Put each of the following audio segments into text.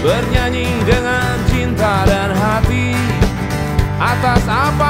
Bernyanyi dengan cinta dan hati Atas apa pun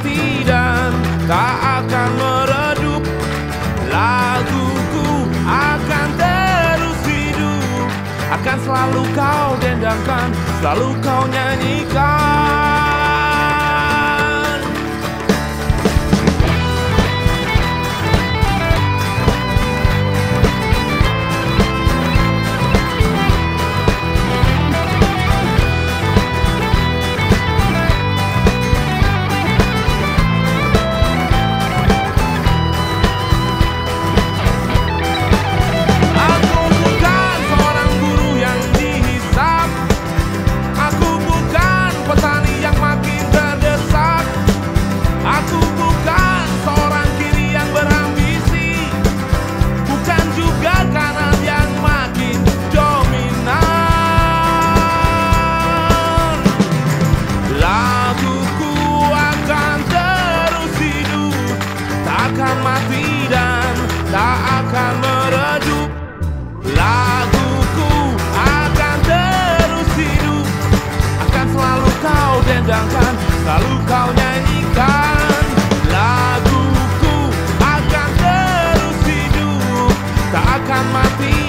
mati dan tak akan meredup. Laguku akan terus hidup. Akan selalu kau dendangkan Selalu kau nyanyikan mati dan tak akan meredup Laguku akan terus hidup. Akan selalu kau dendangkan Selalu kau nyanyikan. Laguku akan terus hidup. Tak akan mati